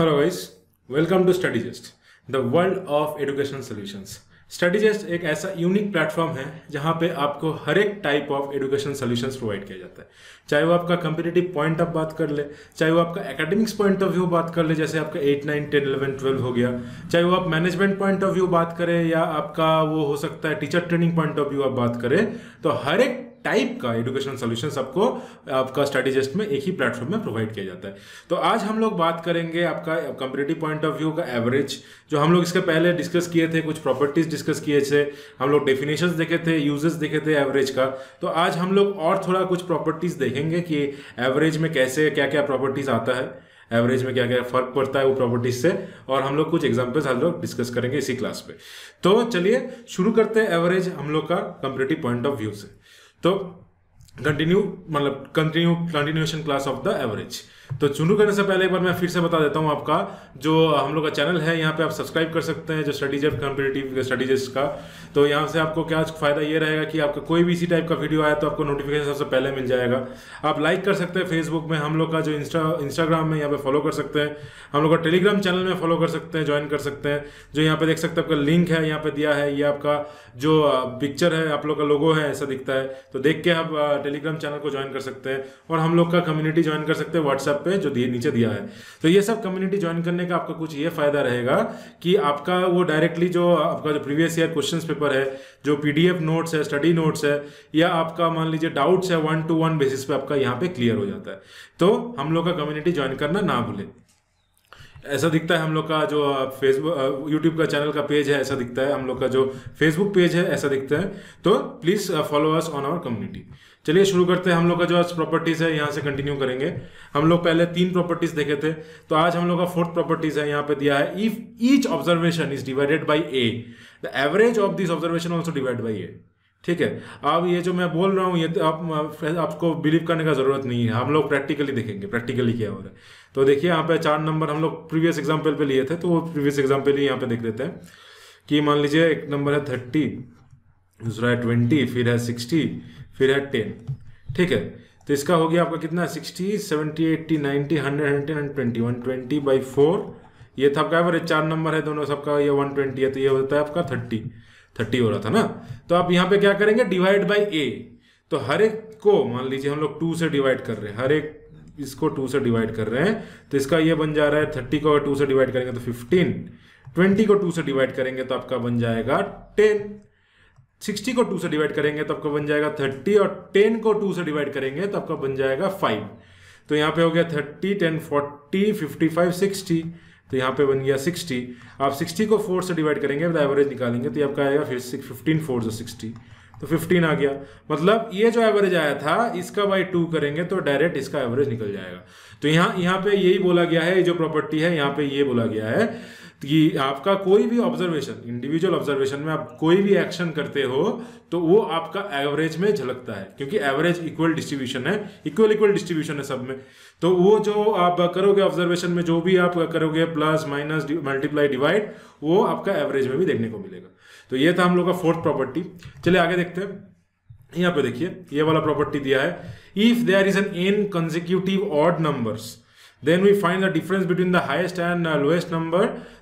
Hello guys welcome to Studyjest the world of educational solutions Studyjest एक ऐसा unique platform है जहाँ पे आपको हर एक type of education solutions provide किया जाता है। चाहे वो आपका कंपिटेटिव पॉइंट ऑफ़ बात कर ले, चाहे वो आपका एकेडमिक्स पॉइंट ऑफ़ व्यू बात कर ले, जैसे आपका eight nine ten eleven twelve हो गया। चाहे वो आप मैनेजमेंट पॉइंट ऑफ़ व्यू बात करें या आपका वो हो सकता है teacher training point of view आप बात करें तो हर एक टाइप का एजुकेशन सॉल्यूशंस आपको आपका स्टडीजेस्ट में एक ही प्लेटफॉर्म में प्रोवाइड किया जाता है। तो आज हम लोग बात करेंगे आपका कंपेरेटिव पॉइंट ऑफ़ व्यू का एवरेज जो हम लोग इसके पहले डिस्कस किए थे, कुछ प्रॉपर्टीज़ डिस्कस किए थे, हम लोग डेफिनेशंस देखे थे यूजेस देखे थे एवरेज का। तो आज हम लोग और थोड़ा कुछ प्रॉपर्टीज़ देखेंगे कि एवरेज में कैसे क्या क्या प्रॉपर्टीज़ आता है एवरेज में क्या क्या फ़र्क पड़ता है वो प्रॉपर्टीज़ से, और हम लोग कुछ एग्जांपल्स हम लोग डिस्कस करेंगे इसी क्लास पे। तो चलिए शुरू करते हैं एवरेज हम लोग का कंपेरेटिव पॉइंट ऑफ़ व्यू से। तो कंटिन्यू मतलब continue continuation class of the average तो शुरू करने से पहले एक बार मैं फिर से बता देता हूँ आपका, जो हम लोग का चैनल है, यहाँ पे आप सब्सक्राइब कर सकते हैं, जो स्टडीज़ कॉम्पिटेटिव स्टडीज़ का। तो यहाँ से आपको क्या फ़ायदा ये रहेगा कि आपका कोई भी इसी टाइप का वीडियो आया तो आपको नोटिफिकेशन सबसे पहले मिल जाएगा। आप लाइक कर सकते हैं फेसबुक में, हम लोग का जो इंस्टा इंस्टाग्राम में यहाँ पे फॉलो कर सकते हैं। हम लोग का टेलीग्राम चैनल में फॉलो कर सकते हैं ज्वाइन कर सकते हैं। जो यहाँ पे देख सकते हैं आपका लिंक है, यहाँ पे दिया है, ये आपका जो पिक्चर है, आप लोग का लोगो है, ऐसा दिखता है। तो देख के आप टेलीग्राम चैनल को ज्वाइन कर सकते हैं। और हम लोग का कम्युनिटी ज्वाइन कर सकते हैं व्हाट्सएप पे जो दिए, नीचे दिया है। तो ये सब कम्युनिटी ज्वाइन करने का आपका कुछ ये फ़ायदा रहेगा कि आपका वो डायरेक्टली जो आपका जो प्रीवियस ईयर क्वेश्चन पेपर है, जो पीडीएफ नोट्स है स्टडी नोट्स है, या आपका मान लीजिए डाउट्स है वन टू वन बेसिस पे आपका यहाँ पे क्लियर हो जाता है। तो हम लोग का कम्युनिटी ज्वाइन करना ना भूलें। ऐसा दिखता है हम लोग का जो फेसबुक यूट्यूब का चैनल का पेज है, ऐसा दिखता है हम लोग का जो फेसबुक पेज है, ऐसा दिखता है। तो please follow us on our community चलिए शुरू करते हैं। हम लोग का जो आज प्रॉपर्टीज़ है, यहाँ से कंटिन्यू करेंगे। हम लोग पहले तीन प्रॉपर्टीज़ देखे थे। तो आज हम लोग का फोर्थ प्रॉपर्टीज़ है, यहाँ पे दिया है। If each observation is divided by a the average of this observation also divide by a ठीक है? अब ये जो मैं बोल रहा हूँ, ये तो आप, आपको बिलीव करने का ज़रूरत नहीं है। हम लोग प्रैक्टिकली देखेंगे प्रैक्टिकली क्या हो रहा है। तो देखिए, यहाँ पे चार नंबर हम लोग प्रीवियस एग्ज़ाम्पल पे लिए थे तो वो प्रीवियस एग्ज़ाम्पल ही यहाँ पे देख लेते हैं। कि मान लीजिए, एक नंबर है थर्टी दूसरा है ट्वेंटी फिर है सिक्सटी फिर है टेन ठीक है? तो इसका हो गया आपका कितना? Sixty seventy eighty ninety hundred hundred and twenty one twenty by four ये था आपका एवरेज चार नंबर है, दोनों सबका ये वन ट्वेंटी है तो ये होता है आपका थर्टी थर्टी हो रहा था ना? तो आप यहाँ पे क्या करेंगे? डिवाइड बाई ए तो हर एक को, मान लीजिए हम लोग टू से डिवाइड कर रहे हैं, हर एक इसको टू से डिवाइड कर रहे हैं तो इसका ये बन जा रहा है थर्टी को टू से डिवाइड करेंगे तो फिफ्टीन ट्वेंटी को टू से डिवाइड करेंगे तो आपका बन जाएगा टेन सिक्सटी को टू से डिवाइड करेंगे तो आपका बन जाएगा थर्टी और टेन को टू से डिवाइड करेंगे तो आपका बन जाएगा फाइव। तो यहाँ पे हो गया thirty, ten, forty, fifty five, sixty. तो यहाँ पे बन गया सिक्सटी। आप सिक्सटी को फोर से डिवाइड करेंगे तो एवरेज निकालेंगे तो ये आपका आएगा फिर फिफ्टीन फोर जो सिक्सटी तो फिफ्टीन आ गया। मतलब ये जो एवरेज आया था, इसका बाई टू करेंगे तो डायरेक्ट इसका एवरेज निकल जाएगा। तो यहाँ यहाँ पे यही बोला गया है जो प्रॉपर्टी है, यहाँ पे ये बोला गया है कि आपका कोई भी ऑब्जर्वेशन इंडिविजुअल ऑब्जर्वेशन में आप कोई भी एक्शन करते हो तो वो आपका एवरेज में झलकता है, क्योंकि एवरेज इक्वल डिस्ट्रीब्यूशन है इक्वल इक्वल डिस्ट्रीब्यूशन है सब में। तो वो जो आप करोगे ऑब्जर्वेशन में, जो भी आप करोगे प्लस माइनस मल्टीप्लाई डिवाइड वो आपका एवरेज में भी देखने को मिलेगा। तो ये था हम लोग का फोर्थ प्रॉपर्टी चलिए आगे देखते हैं। यहाँ पे देखिए ये वाला प्रॉपर्टी दिया है। If there is an n consecutive odd numbers we find the difference between the highest and uh, lowest number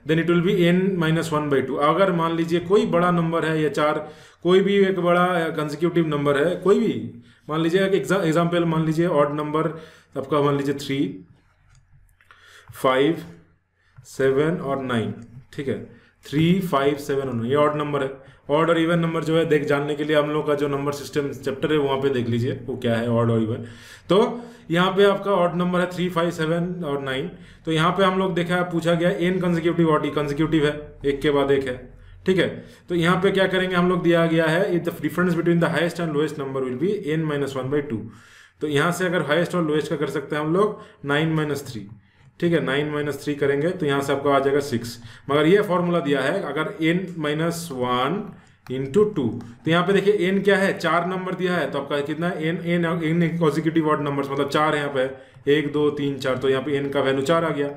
then it will be n minus one by two अगर मान लीजिए कोई बड़ा नंबर है या चार कोई भी एक बड़ा कंजिक्यूटिव नंबर है कोई भी मान लीजिए एग्ज़ाम्पल मान लीजिए ऑड नंबर आपका मान लीजिए थ्री फाइव सेवन और नाइन ठीक है? थ्री फाइव सेवन और ये ऑड नंबर है। ऑड और इवन नंबर जो है देख जानने के लिए हम लोग का जो नंबर सिस्टम चैप्टर है, वहाँ पे देख लीजिए वो क्या है ऑड और इवन तो यहाँ पे आपका ऑड नंबर है थ्री फाइव सेवन और नाइन तो यहाँ पे हम लोग देखा है, पूछा गया एन कंजिक्यूटिव ऑड कंजिक्यूटिव है, एक के बाद एक है, ठीक है? तो यहाँ पे क्या करेंगे, हम लोग दिया गया है if the difference between the highest and lowest number will be n minus one by two तो यहाँ से अगर हाइस्ट और लोएस्ट का कर सकते हैं हम लोग नाइन माइनस थ्री ठीक है नाइन माइनस थ्री करेंगे तो यहाँ से आपका आ जाएगा सिक्स मगर ये फॉर्मूला दिया है, अगर n minus one into two तो यहाँ पे देखिए एन क्या है? चार नंबर दिया है तो आपका कितना? N n n positive odd number मतलब चार यहाँ पे। एक, दो, तीन, चार तो यहाँ पे एन का वैल्यू चार आ गया।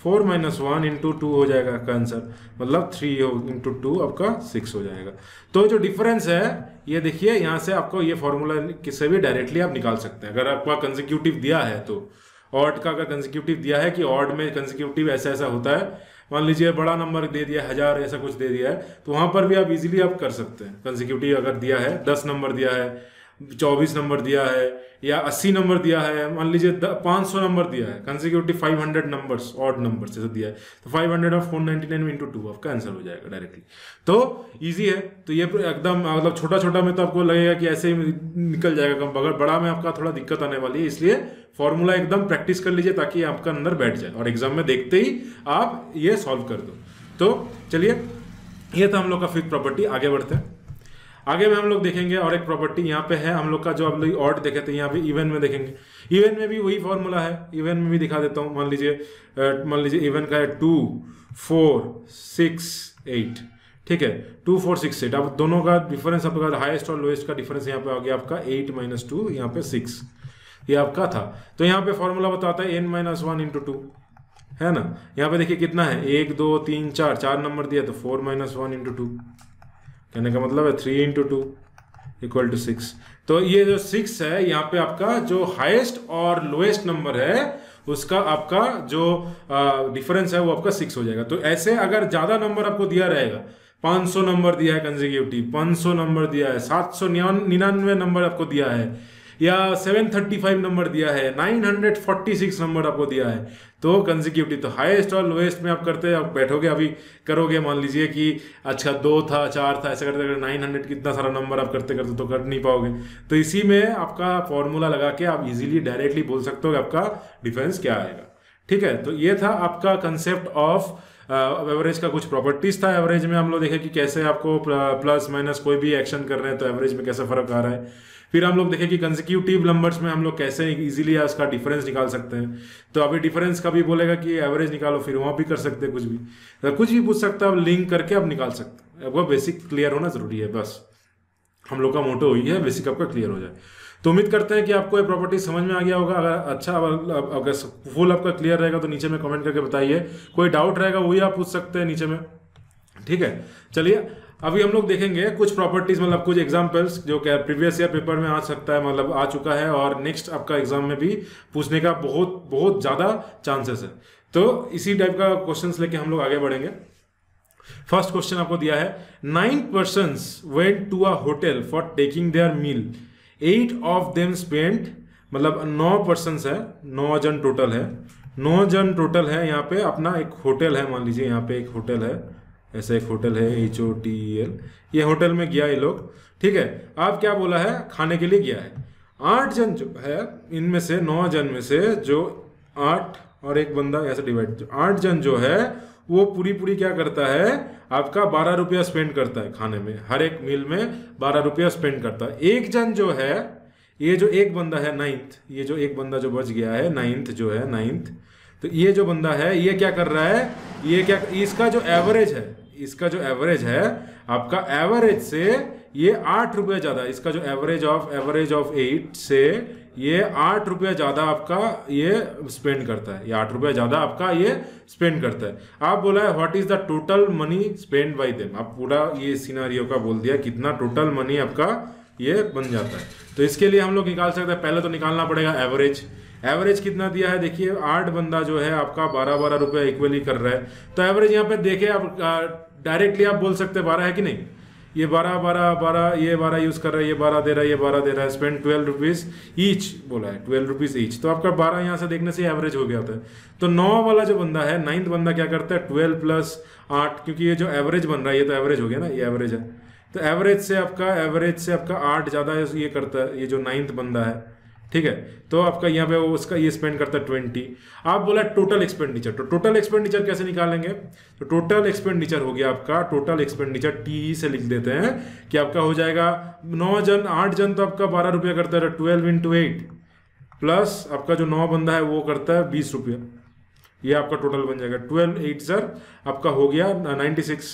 Four minus one into two हो जाएगा आपका आंसर मतलब थ्री हो इंटू टू आपका सिक्स हो जाएगा। तो जो डिफरेंस है, ये देखिए, यहाँ से आपको ये फॉर्मूला किसे भी डायरेक्टली आप निकाल सकते हैं। अगर आपका कंजिक्यूटिव दिया है तो। ऑड का अगर कंसिक्यूटिव दिया है कि ऑड में कंसिक्यूटिव ऐसा ऐसा होता है, मान लीजिए बड़ा नंबर दे दिया, हज़ार ऐसा कुछ दे दिया है तो वहाँ पर भी आप इजीली आप कर सकते हैं। कंसिक्यूटिव अगर दिया है, दस नंबर दिया है, चौबीस नंबर दिया है, या अस्सी नंबर दिया है, मान लीजिए पाँच सौ नंबर दिया है consecutive five hundred numbers odd number से दिया है तो five hundred of four ninety nine into two आपका आंसर हो जाएगा डायरेक्टली तो ईजी है तो ये एकदम मतलब छोटा छोटा में तो आपको लगेगा कि ऐसे ही निकल जाएगा, कम बड़ा में आपका थोड़ा दिक्कत आने वाली है, इसलिए फॉर्मूला एकदम प्रैक्टिस कर लीजिए ताकि आपका अंदर बैठ जाए। और एग्ज़ाम में देखते ही आप ये सॉल्व कर दो। तो चलिए, ये था हम लोग का फिफ्थ प्रॉपर्टी आगे बढ़ते हैं। आगे में हम लोग देखेंगे और एक प्रॉपर्टी यहाँ पे है, हम लोग का जो आप लोग ऑर्ड देखे थे, यहाँ पे इवन में देखेंगे। इवन में भी वही फॉर्मूला है इवन में भी दिखा देता हूँ। मान लीजिए मान लीजिए इवन का है टू फोर सिक्स एट ठीक है टू फोर सिक्स एट अब दोनों का डिफरेंस आपका हाईएस्ट और लोएस्ट का डिफरेंस यहाँ पे आ गया आपका एट माइनस टू यहाँ पे सिक्स ये आपका था। तो यहाँ पे फॉर्मूला बताता है n minus one into two है ना? यहाँ पे देखिए कितना है? एक, दो, तीन, चार चार नंबर दिया तो four minus one into two कहने का मतलब है three into two equal to six तो ये जो सिक्स है, यहाँ पे आपका जो हाईएस्ट और लोएस्ट नंबर है, उसका आपका जो डिफरेंस है वो आपका सिक्स हो जाएगा। तो ऐसे अगर ज़्यादा नंबर आपको दिया रहेगा 500 नंबर दिया है कंजिक्यूटिव 500 नंबर दिया है, सात सौ निन्यानवे नंबर आपको दिया है या 735 नंबर दिया है 946 नंबर आपको दिया है। तो कंजिक्यूटिव तो हाईएस्ट और लोएस्ट में आप करते हैं, आप बैठोगे अभी, करोगे, मान लीजिए कि अच्छा दो था, चार था, ऐसा करते करते नाइन हंड्रेड कितना सारा नंबर आप करते करते तो कर नहीं पाओगे। तो इसी में आपका फॉर्मूला लगा के आप इजीली डायरेक्टली बोल सकते हो आपका डिफरेंस क्या आएगा। ठीक है तो ये था आपका कंसेप्ट ऑफ़ एवरेज का कुछ प्रॉपर्टीज़ था। एवरेज में हम लोग देखे कि कैसे आपको प्लस माइनस कोई भी एक्शन कर रहे हैं तो एवरेज में कैसे फ़र्क आ रहा है। फिर हम लोग देखें कि कंसिक्यूटिव नंबर्स में हम लोग कैसे इजीली उसका डिफरेंस निकाल सकते हैं। तो अभी डिफरेंस का भी बोलेगा कि एवरेज निकालो, फिर वहाँ भी कर सकते हैं कुछ भी। तो कुछ भी पूछ सकते हैं आप लिंक करके आप निकाल सकते हैं। वो बेसिक क्लियर होना ज़रूरी है, बस। हम लोग का मोटो हुई है बेसिक आपका क्लियर हो जाए। तो उम्मीद करते हैं कि आपको ये प्रॉपर्टी समझ में आ गया होगा। अगर अच्छा अगर फुल आपका क्लियर रहेगा तो नीचे में कमेंट करके बताइए। कोई डाउट रहेगा, वही आप पूछ सकते हैं नीचे में। ठीक है? चलिए अभी हम लोग देखेंगे कुछ प्रॉपर्टीज़ मतलब कुछ एग्जाम्पल्स जो क्या प्रीवियस ईयर पेपर में आ सकता है मतलब आ चुका है और नेक्स्ट आपका एग्ज़ाम में भी पूछने का बहुत बहुत ज़्यादा चांसेस है। तो इसी टाइप का क्वेश्चंस लेके हम लोग आगे बढ़ेंगे। फ़र्स्ट क्वेश्चन आपको दिया है nine person went to a hotel for taking their meal eight of them spend मतलब नौ पर्सन है, नौ जन टोटल है। नौ जन टोटल है, यहाँ पे अपना एक होटल है, मान लीजिए, यहाँ पे एक होटल है। ऐसा एक होटल है एच ओ टी एल ये होटल में गया ये लोग। ठीक है, आप क्या बोला है? खाने के लिए गया है। आठ जन जो है, इनमें से नौ जन में से जो आठ और एक बंदा ऐसे डिवाइड आठ जन जो है, वो पूरी पूरी क्या करता है? आपका बारह रुपया स्पेंड करता है खाने में। हर एक मील में बारह रुपया स्पेंड करता है। एक जन जो है, ये जो एक बंदा है नाइन्थ ये जो एक बंदा जो बच गया है नाइन्थ जो है नाइन्थ तो ये जो बंदा है, ये क्या कर रहा है? ये क्या, इसका जो एवरेज है, इसका जो एवरेज है, आपका एवरेज से ये आठ रुपये ज़्यादा, इसका जो average of average of eight से ये आठ रुपया ज़्यादा आपका ये स्पेंड करता है। ये आठ रुपया ज़्यादा आपका ये स्पेंड करता है। आप बोला है what is the total money spend by them आप पूरा ये सिनारियो का बोल दिया, कितना टोटल मनी आपका ये बन जाता है। तो इसके लिए हम लोग निकाल सकते हैं। पहले तो निकालना पड़ेगा एवरेज एवरेज कितना दिया है? देखिए, आठ बंदा जो है आपका बारह बारह रुपया इक्वली कर रहा है। तो एवरेज यहाँ पे देखे, आप डायरेक्टली आप बोल सकते हैं बारह है कि नहीं? ये बारह बारह बारह, ये बारह यूज़ कर रहा है, ये बारह दे रहा है, ये बारह दे रहा है। स्पेंड ट्वेल्व रुपीज़ ईच बोला है ट्वेल्व रुपीज़ ईच तो आपका बारह यहाँ से देखने से एवरेज हो गया होता है। तो नौ वाला जो बंदा है नाइन्थ बंदा क्या करता है? ट्वेल्व प्लस आठ, क्योंकि ये जो एवरेज बन रहा है, ये तो एवरेज हो गया ना, ये एवरेज है। तो एवरेज से आपका एवरेज से आपका आठ ज़्यादा ये करता है, ये जो नाइन्थ बंदा है। ठीक है? तो आपका यहाँ पे वो उसका ये स्पेंड करता है ट्वेंटी आप बोला टोटल एक्सपेंडिचर तो टोटल एक्सपेंडिचर कैसे निकालेंगे? तो टोटल एक्सपेंडिचर हो गया आपका टोटल एक्सपेंडिचर टी से लिख देते हैं कि आपका हो जाएगा नौ जन, आठ जन तो आपका बारह रुपया करता है ट्वेल्व इंटू एट प्लस आपका जो नौ बंदा है वो करता है बीस रुपया। ये आपका टोटल बन जाएगा। ट्वेल्व एट सर आपका हो गया नाइन्टी सिक्स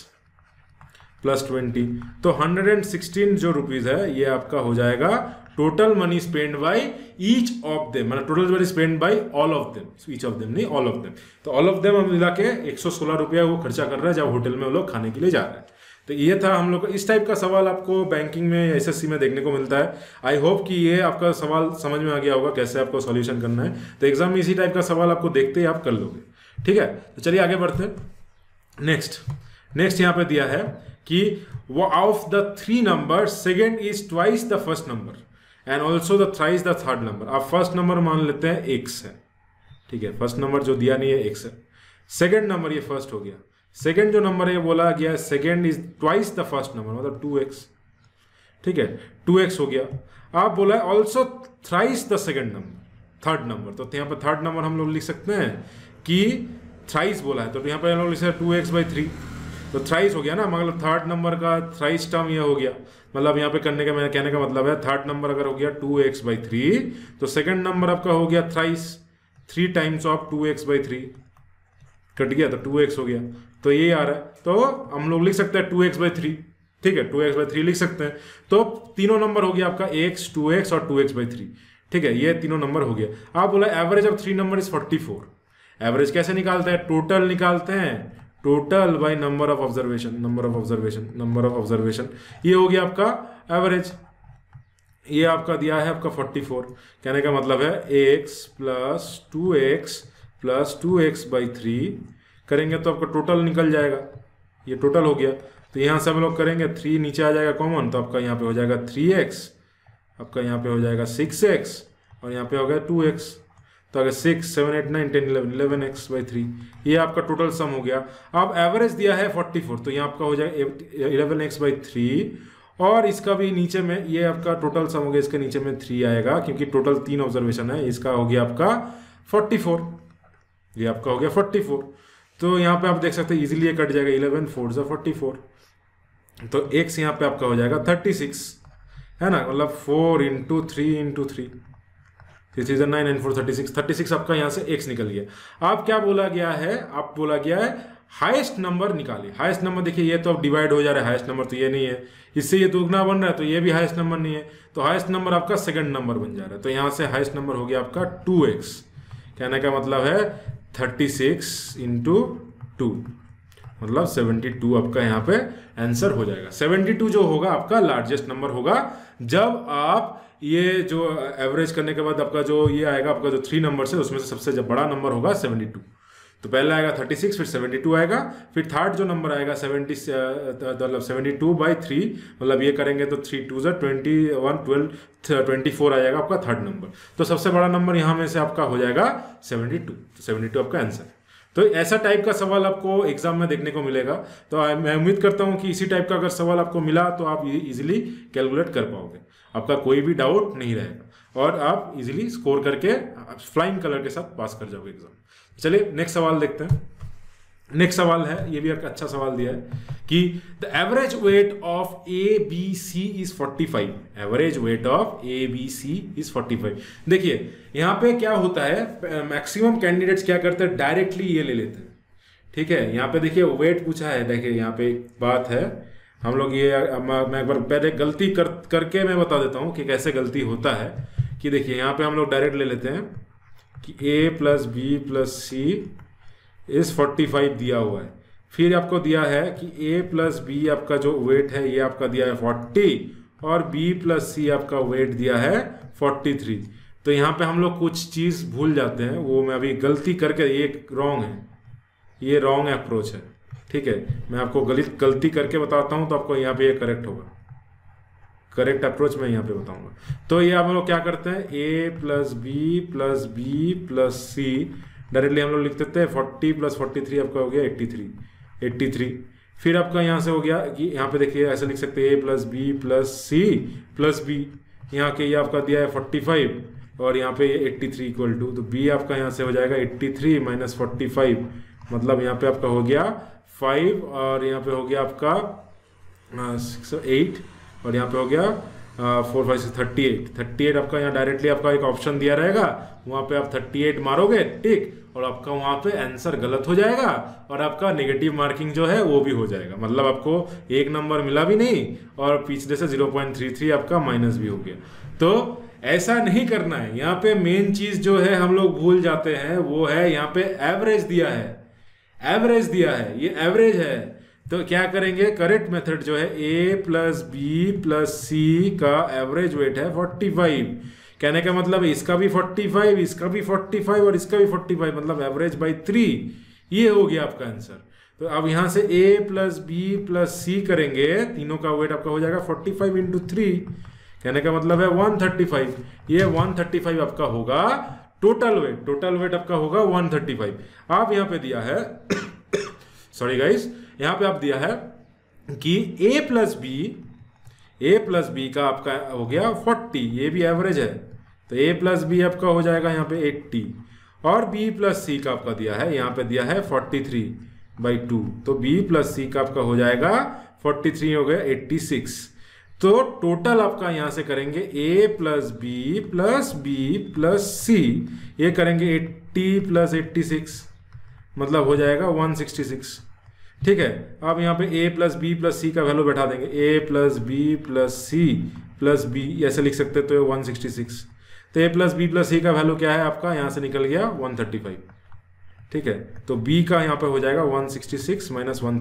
प्लस ट्वेंटी तो हंड्रेड एंड सिक्सटीन जो रुपीज़ है, ये आपका हो जाएगा total money spend by each of them मतलब total money spend by all of them each of them नहीं ऑल ऑफ़ देम तो ऑल ऑफ़ देम हम मिला के एक सौ सोलह रुपया वो खर्चा कर रहा है जब होटल में वो लोग खाने के लिए जा रहे हैं। तो ये था हम लोग को, इस टाइप का सवाल आपको बैंकिंग में एसएससी में देखने को मिलता है। आई होप कि ये आपका सवाल समझ में आ गया होगा कैसे आपको सॉल्यूशन करना है। तो एग्ज़ाम में इसी टाइप का सवाल आपको देखते ही आप कर लोगे। ठीक है? तो चलिए आगे बढ़ते हैं। नेक्स्ट नेक्स्ट यहाँ पे दिया है कि वो of the three number second is twice the first number and also the thrice the third number आप फ़र्स्ट नंबर मान लेते हैं एक्स है। ठीक है फ़र्स्ट नंबर जो दिया नहीं है एक्स है। सेकेंड नंबर ये फ़र्स्ट हो गया। सेकेंड जो नंबर है बोला गया है second is twice the first number मतलब टू एक्स ठीक है टू एक्स हो गया। आप बोला है also thrice the second number third number तो यहाँ पर थर्ड नंबर हम लोग लिख सकते हैं कि थ्राइस बोला है। तो यहाँ पर हम लोग लिख सकते हैं टू एक्स बाई थ्री तो थ्राइस हो गया ना मतलब थर्ड नंबर का थ्राइस टर्म यह हो गया। मतलब यहाँ पे करने का मेरा कहने का मतलब है थर्ड नंबर अगर हो गया टू एक्स बाई थ्री तो सेकेंड नंबर आपका हो गया thrice three times of two x by three cut गया तो टू एक्स हो गया। तो ये आ रहा है। तो हम लोग लिख सकते हैं टू एक्स बाई थ्री ठीक है टू एक्स बाई थ्री लिख सकते हैं। तो तीनों नंबर हो गया आपका एक्स टू एक्स और टू एक्स बाई थ्री ठीक है, ये तीनों नंबर हो गया। आप बोला average of three number is forty four average कैसे निकालते हैं? टोटल निकालते हैं। Total by number of observation number of observation number of observation ये हो गया आपका एवरेज ये आपका दिया है आपका फोर्टी फोर कहने का मतलब है x plus two x plus two x by three करेंगे तो आपका टोटल निकल जाएगा। ये टोटल हो गया। तो यहाँ से हम लोग करेंगे थ्री नीचे आ जाएगा कॉमन तो आपका यहाँ पे हो जाएगा थ्री एक्स आपका यहाँ पे हो जाएगा सिक्स एक्स और यहाँ पे हो गया टू एक्स तो अगर six seven eight nine ten eleven eleven x by three ये आपका टोटल सम हो गया। अब एवरेज दिया है फोर्टी फोर तो यहाँ आपका हो जाएगा इलेवन एक्स बाई थ्री और इसका भी नीचे में, ये आपका टोटल सम हो गया, इसके नीचे में थ्री आएगा, क्योंकि टोटल तीन ऑब्जर्वेशन है, इसका हो गया आपका फोर्टी फोर ये आपका हो गया फोर्टी फोर तो यहाँ पे आप देख सकते हैं इजीली ये कट जाएगा इलेवन फोर जो फोर्टी फोर तो एक्स यहाँ पे आपका हो जाएगा थर्टी सिक्स है ना? मतलब four into three into three three three nine and four thirty six thirty six आपका यहाँ से एक्स निकल गया। आप क्या बोला गया है? आप बोला गया है हाईएस्ट नंबर निकालिए। हाईएस्ट नंबर देखिए, ये तो अब डिवाइड हो जा रहा है। हाईएस्ट नंबर तो ये नहीं है। इससे ये दुगना बन रहा है तो ये भी हाईएस्ट नंबर नहीं है। तो हाईएस्ट नंबर आपका सेकंड नंबर बन जा रहा है। तो यहाँ से हाईएस्ट नंबर हो गया आपका टू एक्स कहने का मतलब है थर्टी सिक्स इंटू टू मतलब सेवेंटी टू आपका यहाँ पे आंसर हो जाएगा। सेवेंटी टू जो होगा आपका लार्जेस्ट नंबर होगा। जब आप ये जो एवरेज करने के बाद आपका जो ये आएगा, आपका जो थ्री नंबर है, उसमें से सबसे जब बड़ा नंबर होगा सेवेंटी टू। तो पहला आएगा थर्टी सिक्स फिर सेवेंटी टू आएगा, फिर थर्ड जो नंबर आएगा सेवेंटी मतलब सेवेंटी टू बाई थ्री मतलब ये करेंगे तो थ्री टू जो twenty one twelve twenty four आ जाएगा आपका थर्ड नंबर तो सबसे बड़ा नंबर यहाँ में से आपका हो जाएगा सेवेंटी टू। तो सेवेंटी टू आपका आंसर। तो ऐसा टाइप का सवाल आपको एग्ज़ाम में देखने को मिलेगा। तो मैं उम्मीद करता हूँ कि इसी टाइप का अगर सवाल आपको मिला तो आप इजीली कैलकुलेट कर पाओगे। आपका कोई भी डाउट नहीं रहेगा। और आप इजीली स्कोर करके फ्लाइंग कलर के साथ पास कर जाओगे एग्ज़ाम चलिए नेक्स्ट सवाल देखते हैं। नेक्स्ट सवाल है, ये भी एक अच्छा सवाल दिया है कि the average weight of A B C is 45 average weight of A B C is 45 देखिए, यहाँ पे क्या होता है मैक्सिमम कैंडिडेट्स क्या करते हैं? डायरेक्टली ये ले लेते हैं। ठीक है, यहाँ पे देखिए वेट पूछा है। देखिए, यहाँ पे एक बात है। हम लोग ये मैं एक बार पहले गलती कर, करके मैं बता देता हूँ कि कैसे गलती होता है। कि देखिए, यहाँ पे हम लोग डायरेक्ट ले लेते हैं कि A plus B plus C is forty five दिया हुआ है। फिर आपको दिया है कि ए प्लस बी आपका जो वेट है, ये आपका दिया है फोर्टी और बी प्लस सी आपका वेट दिया है फोर्टी थ्री तो यहाँ पे हम लोग कुछ चीज़ भूल जाते हैं, वो मैं अभी गलती करके, ये रॉन्ग है। ये रॉन्ग अप्रोच है। ठीक है, मैं आपको गलत, गलती करके बताता हूँ तो आपको यहाँ पे ये करेक्ट होगा। करेक्ट अप्रोच मैं यहाँ पे बताऊँगा। तो ये हम लोग क्या करते हैं? A plus B plus B plus C directly हम लोग लिख देते हैं फोर्टी प्लस फोर्टी थ्री आपका हो गया एट्टी थ्री एट्टी थ्री फिर आपका यहाँ से हो गया कि यहाँ पे देखिए ऐसे लिख सकते हैं A plus B plus C plus B यहाँ के ये यह आपका दिया है फोर्टी फाइव और यहाँ पे एट्टी थ्री इक्वल टू तो बी आपका यहाँ से हो जाएगा eighty three minus forty five मतलब यहाँ पे आपका हो गया फाइव और यहाँ पे हो गया आपका सिक्स एट और यहाँ पे हो गया four five six thirty eight thirty eight आपका यहाँ डायरेक्टली आपका एक ऑप्शन दिया रहेगा। वहाँ पे आप थर्टी एट मारोगे, ठीक। और आपका वहाँ पे आंसर गलत हो जाएगा और आपका नेगेटिव मार्किंग जो है, वो भी हो जाएगा। मतलब आपको एक नंबर मिला भी नहीं और पिछले से ज़ीरो पॉइंट थ्री थ्री आपका माइनस भी हो गया। तो ऐसा नहीं करना है। यहाँ पे मेन चीज़ जो है, हम लोग भूल जाते हैं, वो है यहाँ पे एवरेज दिया है। एवरेज दिया है। ये एवरेज है। तो क्या करेंगे? करेक्ट मेथड जो है A plus B plus C का एवरेज वेट है 45 कहने का मतलब इसका भी 45 इसका भी 45 और इसका भी 45 मतलब एवरेज बाई थ्री ये हो गया आपका आंसर तो अब यहाँ से A plus B plus C करेंगे, तीनों का वेट आपका हो जाएगा 45 फाइव इंटू थ्री कहने का मतलब है 135 ये 135 आपका होगा टोटल वेट टोटल वेट आपका होगा 135 आप यहाँ पे दिया है सॉरी गाइस यहाँ पे आप दिया है कि A plus B A plus B का आपका हो गया 40 ये भी एवरेज है। तो ए प्लस बी आपका हो जाएगा यहाँ पे 80 और बी प्लस सी का आपका दिया है, यहाँ पे दिया है 43 थ्री बाई टू तो बी प्लस सी का आपका हो जाएगा 43 हो गया 86 तो टोटल आपका यहाँ से करेंगे A plus B plus B plus C ये करेंगे 80 प्लस 86 मतलब हो जाएगा 166 ठीक है? आप यहाँ पे a plus B plus C का वैल्यू बैठा देंगे। A plus B plus C plus B ऐसे लिख सकते तो 166 तो a plus B plus C का वैल्यू क्या है आपका? यहाँ से निकल गया 135 ठीक है? तो b का यहाँ पे हो जाएगा 166 माइनस वन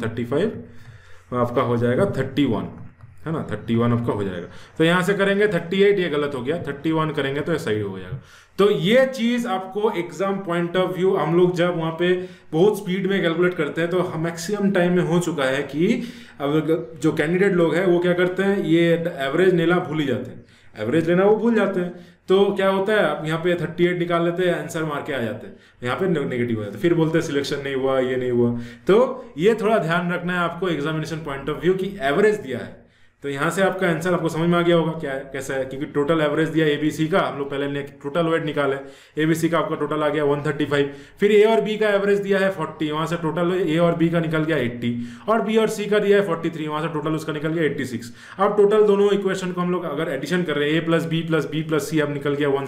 आपका हो जाएगा 31 है ना 31 आपका हो जाएगा। तो यहाँ से करेंगे 38 ये गलत हो गया। 31 करेंगे तो ये सही हो जाएगा। तो ये चीज़ आपको एग्ज़ाम पॉइंट ऑफ़ व्यू हम लोग जब वहाँ पे बहुत स्पीड में कैलकुलेट करते हैं तो मैक्सिमम टाइम में हो चुका है कि अब जो कैंडिडेट लोग हैं, वो क्या करते हैं, ये एवरेज लेना भूल ही जाते हैं। एवरेज लेना वो भूल जाते हैं। तो क्या होता है, आप यहाँ पे 38 निकाल लेते हैं आंसर मार के आ जाते हैं। यहाँ पे नेगेटिव हो जाता फिर बोलते हैं सिलेक्शन नहीं हुआ, ये नहीं हुआ। तो ये थोड़ा ध्यान रखना है आपको एग्जामिनेशन पॉइंट ऑफ़ व्यू की एवरेज दिया है। तो यहाँ से आपका आंसर आपको समझ में आ गया होगा क्या है कैसा है। क्योंकि टोटल एवरेज दिया एबीसी का, हम लोग पहले ने टोटल वेट निकाले एबीसी का आपका टोटल आ गया 135 फिर ए और बी का एवरेज दिया है 40 वहाँ से टोटल ए और बी का निकल गया 80 और बी और सी का दिया है 43 वहाँ से टोटल उसका निकल गया 86 अब टोटल दोनों इक्वेशन को हम लोग अगर एडिशन कर रहे हैं A plus B plus B plus C अब निकल गया वन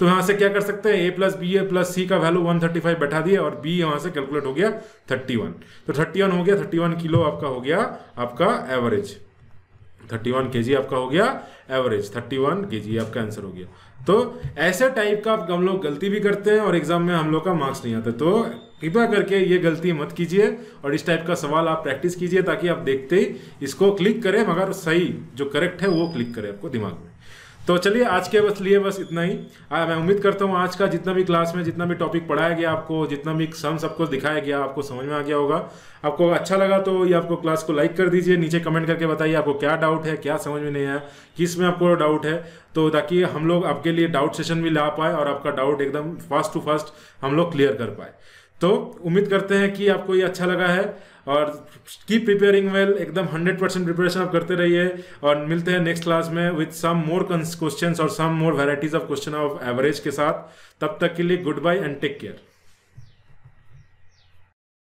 तो यहाँ से क्या कर सकते हैं A plus B A plus C का वैल्यू वन बैठा दिया और बी यहाँ से कैलकुलेट हो गया थर्टी तो थर्टी हो गया थर्टी किलो आपका हो गया आपका एवरेज थर्टी वन के जी आपका हो गया एवरेज, थर्टी वन के जी आपका आंसर हो गया। तो ऐसे टाइप का हम लोग गलती भी करते हैं और एग्ज़ाम में हम लोग का मार्क्स नहीं आता। तो कृपया करके ये गलती मत कीजिए और इस टाइप का सवाल आप प्रैक्टिस कीजिए ताकि आप देखते ही इसको क्लिक करें, मगर सही जो करेक्ट है वो क्लिक करें आपको दिमाग में। तो चलिए आज के बस लिए बस इतना ही। आ, मैं उम्मीद करता हूँ आज का जितना भी क्लास में जितना भी टॉपिक पढ़ाया गया आपको जितना भी सम सबको दिखाया गया आपको समझ में आ गया होगा। आपको अच्छा लगा तो ये आपको क्लास को लाइक कर दीजिए नीचे कमेंट करके बताइए आपको क्या डाउट है क्या समझ में नहीं आया किसमें आपको डाउट है। तो ताकि हम लोग आपके लिए डाउट सेशन भी ला पाए और आपका डाउट एकदम फास्ट टू फास्ट हम लोग क्लियर कर पाए। तो उम्मीद करते हैं कि आपको ये अच्छा लगा है। और कीप प्रिपेयरिंग वेल एकदम 100 परसेंट प्रिपरेशन आप करते रहिए और मिलते हैं नेक्स्ट क्लास में विथ सम मोर क्वेश्चन और some more varieties of question of average के साथ। तब तक के लिए good bye and take care